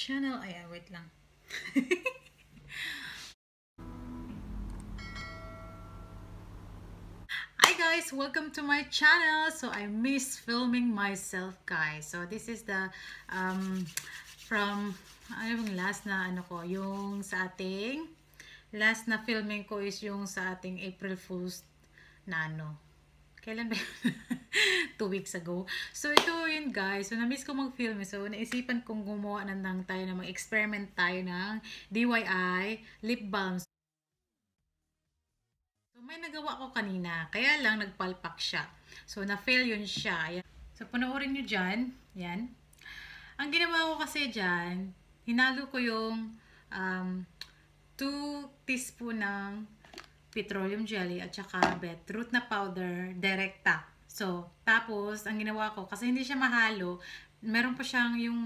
channel. Ay, ah, wait lang. Hi guys! Welcome to my channel! So, I miss filming myself guys. So, this is the um, from ano yung last na ano ko, yung sa ating last na filming ko is yung sa ating April Fool's na ano, kailan ba Two weeks ago. So, ito yun guys. So, na-miss ko mag-film. So, naisipan kong gumawa na lang tayo na mag-experiment tayo ng DIY lip balm. So, may nagawa ko kanina. Kaya lang, nagpalpak siya. So, na-fail yun siya. So, panoorin nyo dyan. Yan. Ang ginawa ko kasi dyan, hinalo ko yung um, 2 teaspoon ng petroleum jelly at saka beetroot na powder direkta. So, tapos, ang ginawa ko, kasi hindi siya mahalo, meron pa siyang yung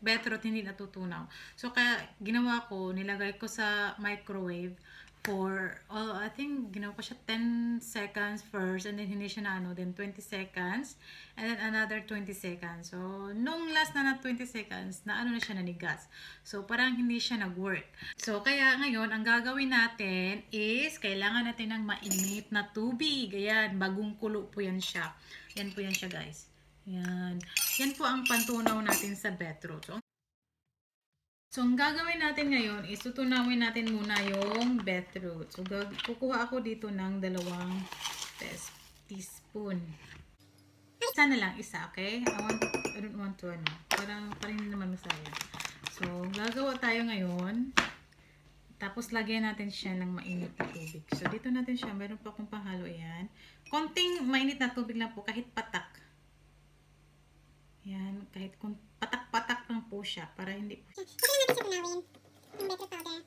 beetroot hindi natutunaw. So, kaya ginawa ko, nilagay ko sa microwave for, oh, I think, ginawa ko siya 10 seconds first, and then hindi siya na ano, then 20 seconds, and then another 20 seconds. So, nung last na na 20 seconds, na ano na siya nanigas. So, parang hindi siya nag-work. So, kaya ngayon, ang gagawin natin is, kailangan natin ng mainit na tubig. Ayan, bagong kulo po yan siya. Yan po yan siya, guys. Yan. Yan po ang pantunaw natin sa beetroot. So, So, ang gagawin natin ngayon is tutunawin natin muna yung beetroot. So, kukuha ako dito ng dalawang teaspoon. Isa na lang, isa, okay? I, want, I don't want to, ano, parang, parang naman masaya. So, gagawa tayo ngayon. Tapos, lagyan natin siya ng mainit na tubig. So, dito natin siya. Meron pa akong panghalo, yan. Konting mainit na tubig lang po, kahit patak. Yan, kahit kung patak-patak lang po siya para hindi po. Okay natin siya tunawin. Yung beetroot powder.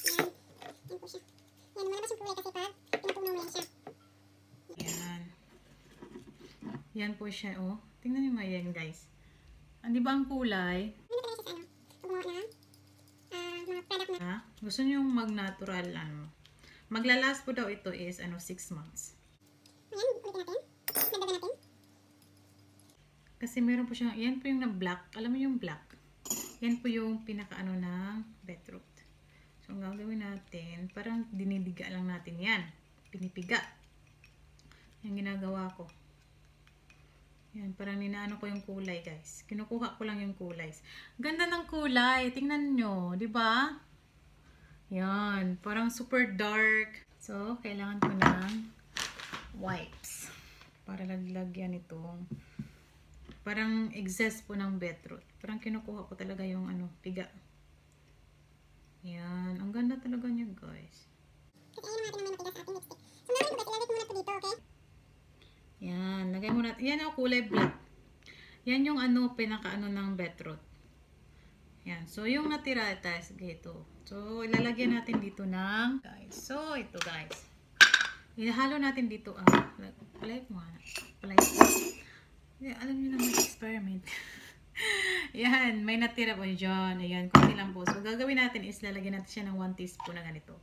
Yan. Yan po siya. Yan, malabas yung kulay kasi pag tinutunaw mo yan siya. Yan. Yan po siya, oh. Tingnan niyo yan, guys. Di ba ang kulay? Ano siya sa ano? Gumawa ng ah, mga product na. Ha? Gusto niyo yung mag-natural, ano. Maglalast po daw ito is, ano, 6 months. Ayan, ulitin natin. Kasi meron po siyang, yan po yung na black. Alam mo yung black? Yan po yung pinaka-ano ng beetroot. So, ang gagawin natin, parang dinidiga lang natin yan. Pinipiga. Yung ginagawa ko. Yan, parang ninaano ko yung kulay, guys. Kinukuha ko lang yung kulay. Ganda ng kulay. Tingnan nyo, di ba? Yan, parang super dark. So, kailangan ko ng wipes para laglagyan itong parang excess po ng beetroot. Parang kinukuha ko talaga yung ano, piga. Yan. Ang ganda talaga niya, guys. Kasi ayaw natin naman matigas sa ating lipstick. So, naman ilalagay ko muna ito dito, okay? Yan. Lagay mo natin. Yan ang kulay black. Yan yung ano, pinaka-ano ng beetroot. Yan. So, yung natira, guys, ito. So, ilalagyan natin dito ng, guys. So, ito, guys. Ilahalo natin dito, ah. Palay mo, ha. Palay mo. Yeah, alam niyo naman experiment. Yan, may natira po dyan. Ayan, konti lang po. So, gagawin natin is lalagyan natin siya ng 1 teaspoon na ganito.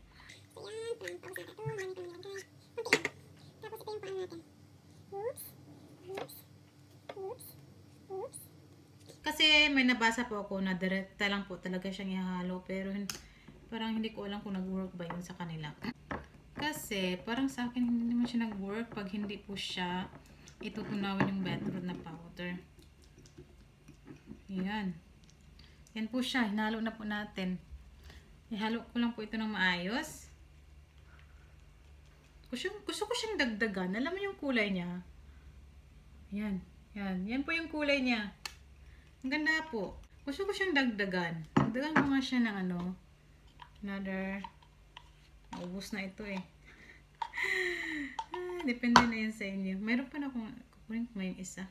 Kasi may nabasa po ako na direkta lang po talaga siyang ihalo. Pero parang hindi ko alam kung nag-work ba yun sa kanila. Kasi parang sa akin hindi naman siya nag-work pag hindi po siya itutunawin yung beetroot na powder. Yan. Yan po siya. Hinalo na po natin. Ihalo ko lang po ito ng maayos. Gusto, gusto ko siyang dagdagan. Alam mo yung kulay niya? Yan. Yan. Yan po yung kulay niya. Ang ganda po. Gusto ko siyang dagdagan. Dagdagan ko nga siya ng ano. Another. Naubos na ito eh. Depende na yan sa inyo. Meron pa na akong kukunin ko yung isa.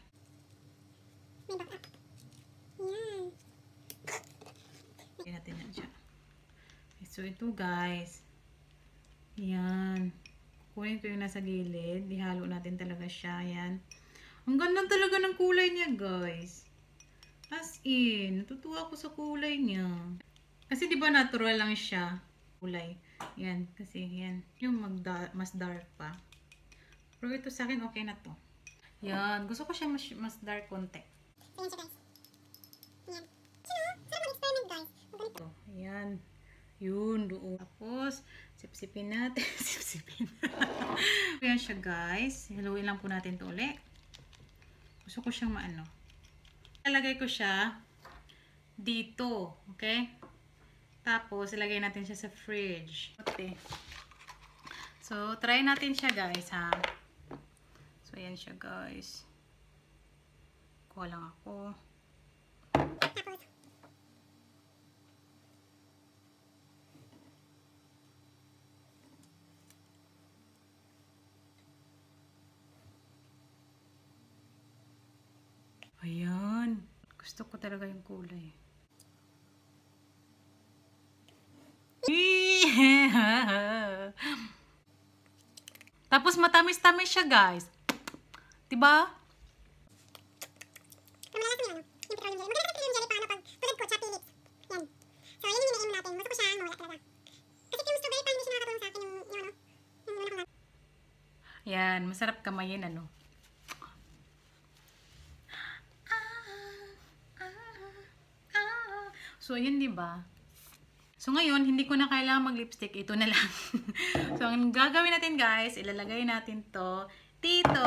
May backup. Yan. Lagyan natin yan siya. So, ito guys. Yan. Kukunin ko yung nasa gilid. Ihalo natin talaga siya. Yan. Ang ganda talaga ng kulay niya guys. As in, natutuwa ako sa kulay niya. Kasi di ba natural lang siya. Kulay. Yan, kasi yan. Yung mag mas dark pa. Pero ito sa akin, okay na to. Yan, gusto ko siya mas, mas dark konti. Ayan siya guys. Ayan. Sino? Sarap mo Yun, doon. Tapos, sipsipin natin. sipsipin. Ayan siya, guys. Haluin lang po natin to ulit. Gusto ko siyang maano. Ilalagay ko siya dito. Okay? Tapos, ilagay natin siya sa fridge. Okay. So, try natin siya, guys, ha? So, ayan siya, guys. Kuha lang ako. Ayan. Gusto ko talaga yung kulay. Tapos matamis-tamis siya, guys. Diba? na yun, ano, yung petroleum jelly. Maganda kasi petroleum jelly paano pag tulad ko, lips. Yan. So, yun yung minaim natin. Gusto ko siya mawala talaga. Kasi yung strawberry pa, hindi siya nakakatulong sa akin yung, yung ano, yung ko Yan. Masarap kamayin, ano. So, ayun, di ba? So, ngayon, hindi ko na kailangan mag-lipstick. Ito na lang. so, ang gagawin natin, guys, ilalagay natin to dito.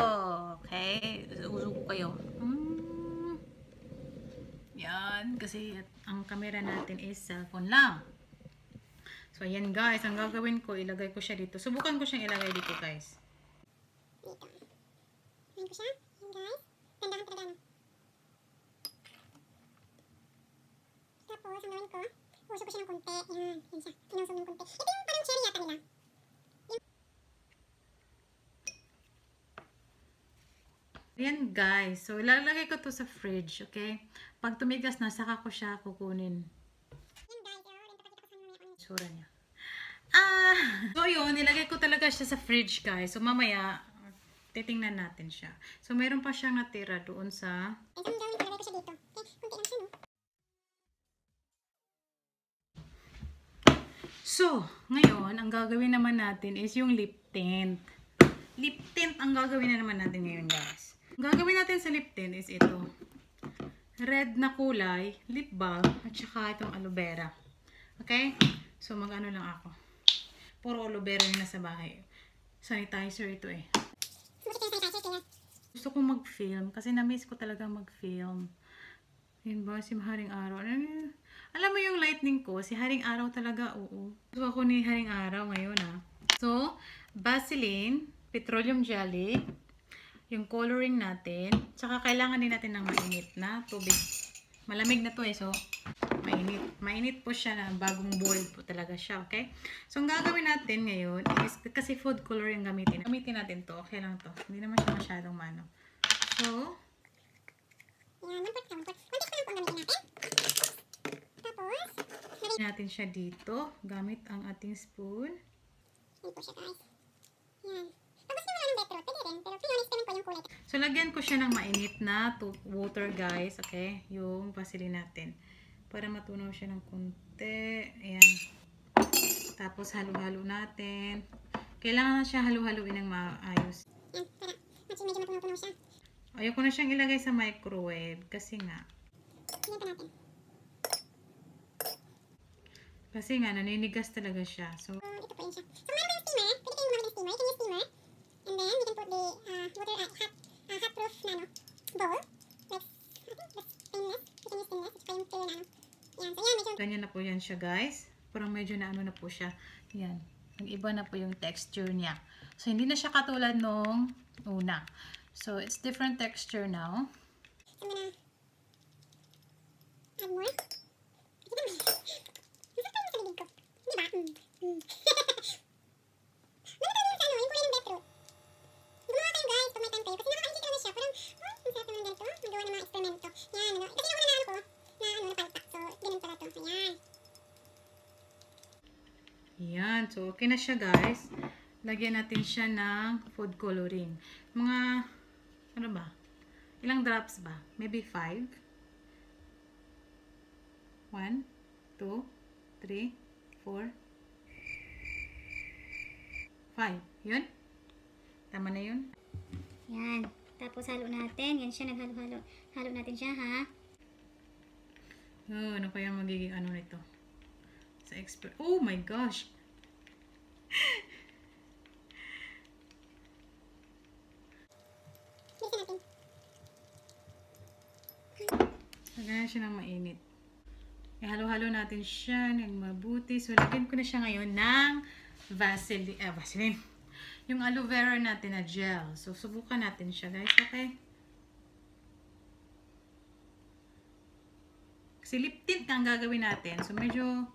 Okay? Uso ko kayo. Mm. Yan. Kasi ang camera natin is cellphone lang. So, ayan, guys. Ang gagawin ko, ilagay ko siya dito. Subukan ko siyang ilagay dito, guys. Dito. Ayan ko siya. Ayan guys. Tandahan talaga ano. Tapos, ang gawin ko, uso ko siya ng konti. Yan. Yan siya. Tinusog ng konti. Ito yung parang cherry yata nila. Ayan guys, so ilalagay ko to sa fridge, okay? Pag tumigas na, saka ko siya kukunin. Sura niya. Ah! So yun, nilagay ko talaga siya sa fridge guys. So mamaya, titingnan natin siya. So meron pa siyang natira doon sa... So, ngayon, ang gagawin naman natin is yung lip tint. Lip tint ang gagawin na naman natin ngayon guys. Gagawin natin sa lip tint is ito. Red na kulay, lip balm, at saka itong aloe vera. Okay? So, mag-ano lang ako. Puro aloe vera yung nasa bahay. Sanitizer ito eh. Gusto kong mag-film kasi na-miss ko talaga mag-film. Yun ba, si Haring Araw. Ano, alam mo yung lightning ko, si Haring Araw talaga, oo. Gusto ako ni Haring Araw ngayon ah. So, Vaseline, petroleum jelly, yung coloring natin, tsaka kailangan din natin ng mainit na tubig. Malamig na to eh, so mainit. Mainit po siya na bagong boil po talaga siya, okay? So, ang gagawin natin ngayon is, kasi food color yung gamitin. Gamitin natin to, okay lang to. Hindi naman siya masyadong mano. So, natin. Siya dito gamit ang ating spoon. Po siya guys. Yan. Pag gusto nyo wala ng beetroot, pwede rin. Pero pinonexperiment ko yung kulay. So, lagyan ko siya ng mainit na water, guys. Okay? Yung vaseline natin. Para matunaw siya ng konti. Ayan. Tapos, halo-halo natin. Kailangan na siya halo-haloin ng maayos. Yan. Para medyo matunaw-tunaw siya. Ayoko na siyang ilagay sa microwave. Kasi nga. Yan pa natin. Kasi nga, naninigas talaga siya. So, So, ito po yun siya. So, meron kayong steamer. Pwede kayong gumamit ng steamer. You can use steamer. And then, you can put the uh, water, hot, uh, hot na, ano, bowl. Like, I think that's stainless. You can use clear na, ano. Yan. So, yan. Medyo ganyan na po yan siya, guys. Parang medyo na ano na po siya. Yan. Nag-iba na po yung texture niya. So, hindi na siya katulad nung una. So, it's different texture now. I'm gonna add more. Kita mo. Nasaktan mo sa bibig ko. Di ba? Mm. Mm. Meron tayo sa ano, yung kulay ng beetroot. Gumawa tayo guys, pag may time kayo. Kasi nakaka-isip na siya. Parang, oh, ang sarap naman ganito. Magawa ng mga eksperimento. Yan, ano. Kasi yung una na ano ko, na ano, napalpak. So, ganun pala to. Ayan. Yan. So, okay na siya, guys. Lagyan natin siya ng food coloring. Mga, ano ba? Ilang drops ba? Maybe five? One, two, three, four, five. Yun? Tama na yun? Yan. Tapos halo natin. Yan siya, naghalo-halo. Halo natin siya, ha? Oh, ano kaya magiging ano nito? Sa expert. Oh my gosh! Bilisan natin. Lagyan siya ng mainit. Ihalo-halo natin siya ng mabuti. So, lagyan ko na siya ngayon ng Vaseline. Eh, Vaseline. Yung aloe vera natin na gel. So, subukan natin siya, guys. Okay? Kasi lip tint ang gagawin natin. So, medyo,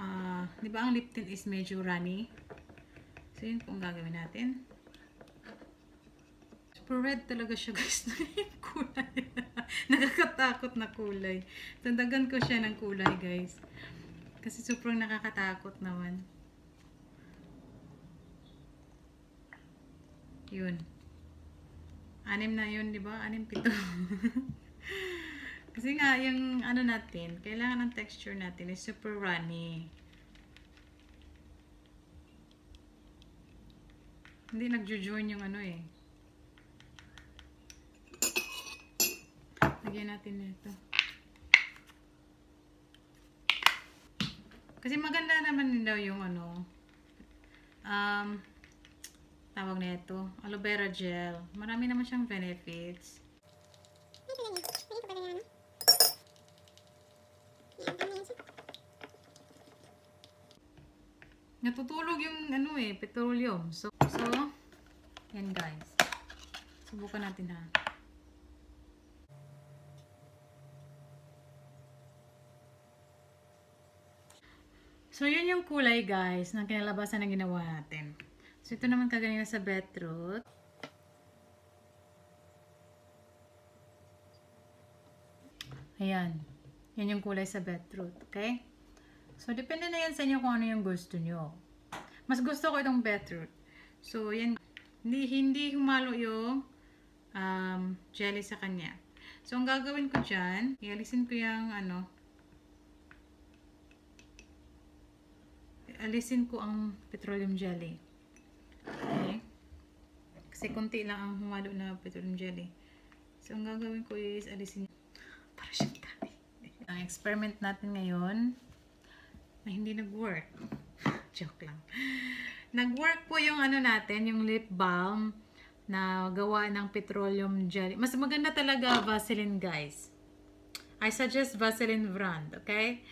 ah, di ba ang lip tint is medyo runny? So, yun po ang gagawin natin. Super red talaga siya, guys. Kulay. Nakakatakot na kulay. Tandagan ko siya ng kulay, guys. Kasi super nakakatakot naman. Yun. Anim na yun, di ba? Anim pito. Kasi nga, yung ano natin, kailangan ng texture natin is super runny. Hindi nagjo-join yung ano eh. Lagyan natin nito. Kasi maganda naman din daw yung ano, um, tawag na ito, aloe vera gel. Marami naman siyang benefits. Natutulog yung ano eh, petroleum. So, so, yan guys. Subukan natin ha. So, yun yung kulay guys ng kinalabasan na ginawa natin. So, ito naman kaganina sa beetroot. Ayan. Yan yung kulay sa beetroot. Okay? So, depende na yan sa inyo kung ano yung gusto nyo. Mas gusto ko itong beetroot. So, yan. Hindi, hindi humalo yung um, jelly sa kanya. So, ang gagawin ko dyan, ialisin ko yung ano, alisin ko ang petroleum jelly. Okay? Kasi konti lang ang humalo na petroleum jelly. So, ang gagawin ko is alisin para siyang tabi. Ang experiment natin ngayon na hindi nag-work. Joke lang. Nag-work po yung ano natin, yung lip balm na gawa ng petroleum jelly. Mas maganda talaga Vaseline, guys. I suggest Vaseline brand, okay?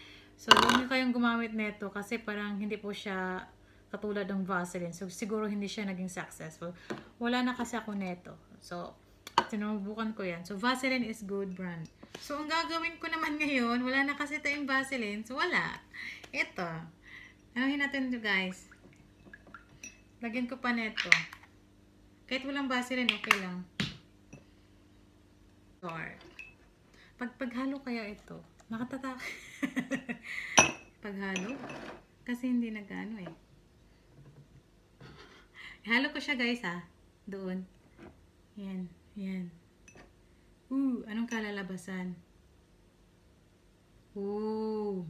So, huwag niyo kayong gumamit nito kasi parang hindi po siya katulad ng Vaseline. So, siguro hindi siya naging successful. Wala na kasi ako neto. So, sinubukan ko yan. So, Vaseline is good brand. So, ang gagawin ko naman ngayon, wala na kasi tayong Vaseline. So, wala. Ito. Anuhin natin ito, guys. Lagyan ko pa neto. Kahit walang Vaseline, okay lang. Or, pag paghalo kaya ito, nakatatak. paghalo? Kasi hindi nagano eh. Halo ko siya guys ha. Doon. Yan. Yan. Ooh, anong kalalabasan? Ooh.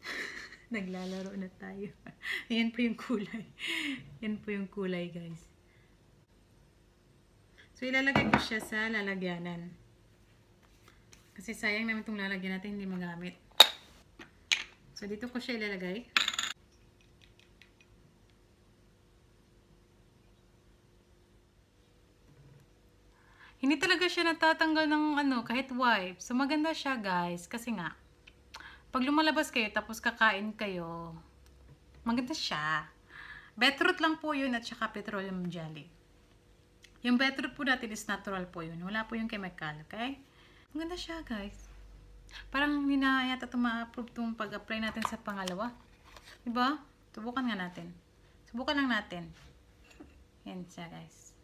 Naglalaro na tayo. Ayan po yung kulay. Yan po yung kulay guys. So, ilalagay ko siya sa lalagyanan. Kasi sayang naman itong lalagyan natin hindi magamit. So, dito ko siya ilalagay. Hindi talaga siya natatanggal ng ano, kahit wipe. So, maganda siya guys. Kasi nga, pag lumalabas kayo tapos kakain kayo, maganda siya. Beetroot lang po yun at saka petroleum jelly. Yung beetroot po natin is natural po yun. Wala po yung chemical, okay? Maganda siya, guys. Parang hindi na yata ito ma-approve itong pag-apply natin sa pangalawa. Diba? Subukan nga natin. Subukan lang natin. Yan siya, guys.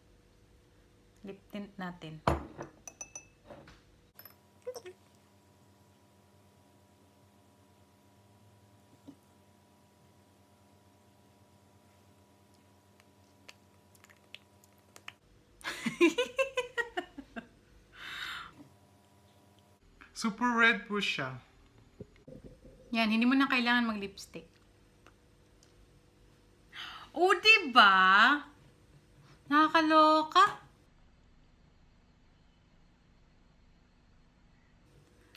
Lip tint natin. Super red po siya. Yan, hindi mo na kailangan mag-lipstick. O, diba? Nakakaloka.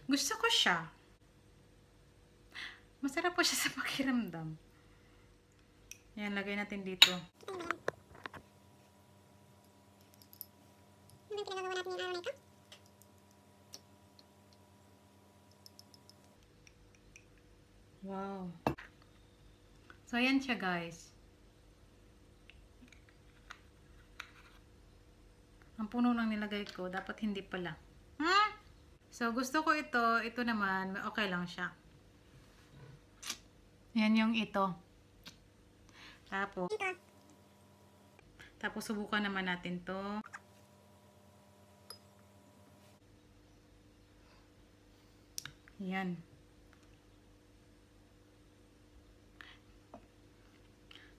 Gusto ko siya. Masarap po siya sa pakiramdam. Yan, lagay natin dito. Ano ba yan? Bang pinagagawa natin yung araw na ito? Wow. So, ayan siya guys. Ang puno lang nilagay ko. Dapat hindi pala. Hmm? So, gusto ko ito. Ito naman, okay lang siya. Yan yung ito. Tapos, tapos subukan naman natin to. Yan.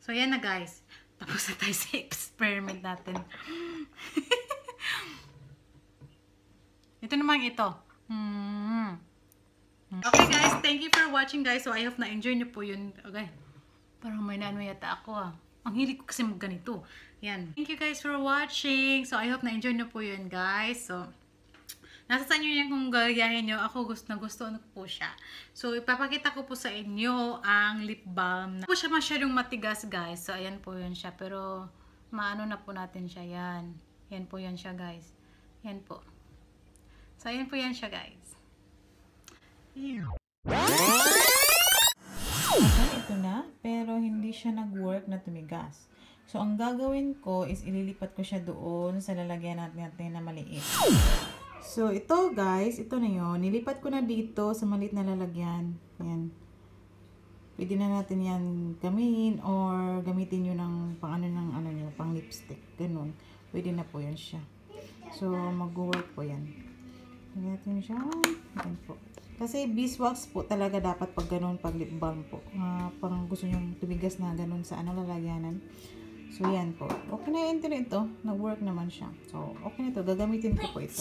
So, yan na guys. Tapos na tayo sa experiment natin. ito naman ito. Hmm. Okay guys, thank you for watching guys. So, I hope na-enjoy nyo po yun. Okay. Parang may naano yata ako ah. Ang hilig ko kasi mag ganito. Yan. Thank you guys for watching. So, I hope na-enjoy nyo po yun guys. So, Nasa sa inyo yan kung gagayahin nyo. Ako gusto na gusto ko po siya. So, ipapakita ko po sa inyo ang lip balm. Hindi po siya masyadong matigas, guys. So, ayan po yun siya. Pero, maano na po natin siya. Yan. Yan po yan siya, guys. Yan po. So, ayan po yan siya, guys. ito na, pero hindi siya nag-work na tumigas. So, ang gagawin ko is ililipat ko siya doon sa lalagyan natin, natin na maliit. So, ito guys, ito na yon Nilipat ko na dito sa maliit na lalagyan. Yan. Pwede na natin yan gamitin or gamitin nyo ng pang ano ng ano nyo, pang lipstick. Ganun. Pwede na po yan siya. So, mag-work po yan. Lagyan natin siya. Yan po. Kasi beeswax po talaga dapat pag ganun, pag lip balm po. Uh, pang gusto nyo tumigas na ganun sa ano lalagyanan. So, yan po. Okay na internet ito. Nag-work naman siya. So, okay na ito. Gagamitin ko po ito.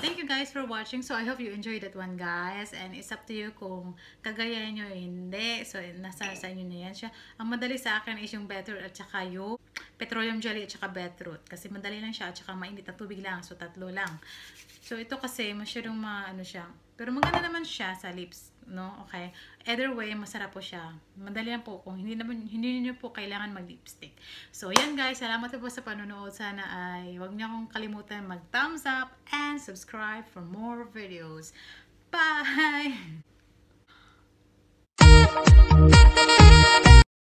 Thank you guys for watching. So, I hope you enjoyed that one, guys. And it's up to you kung kagayahin nyo hindi. So, nasa sa inyo na yan siya. Ang madali sa akin is yung beetroot at saka yung petroleum jelly at saka beetroot. Kasi madali lang siya at saka mainit na tubig lang. So, tatlo lang. So, ito kasi masyadong ma, ano siya. Pero maganda naman siya sa lips, no? Okay. Either way, masarap po siya. Madali lang po kung hindi naman hindi niyo po kailangan mag-lipstick. So, yan guys, salamat po sa panonood. Sana ay wag niyo akong kalimutan mag-thumbs up and subscribe for more videos. Bye!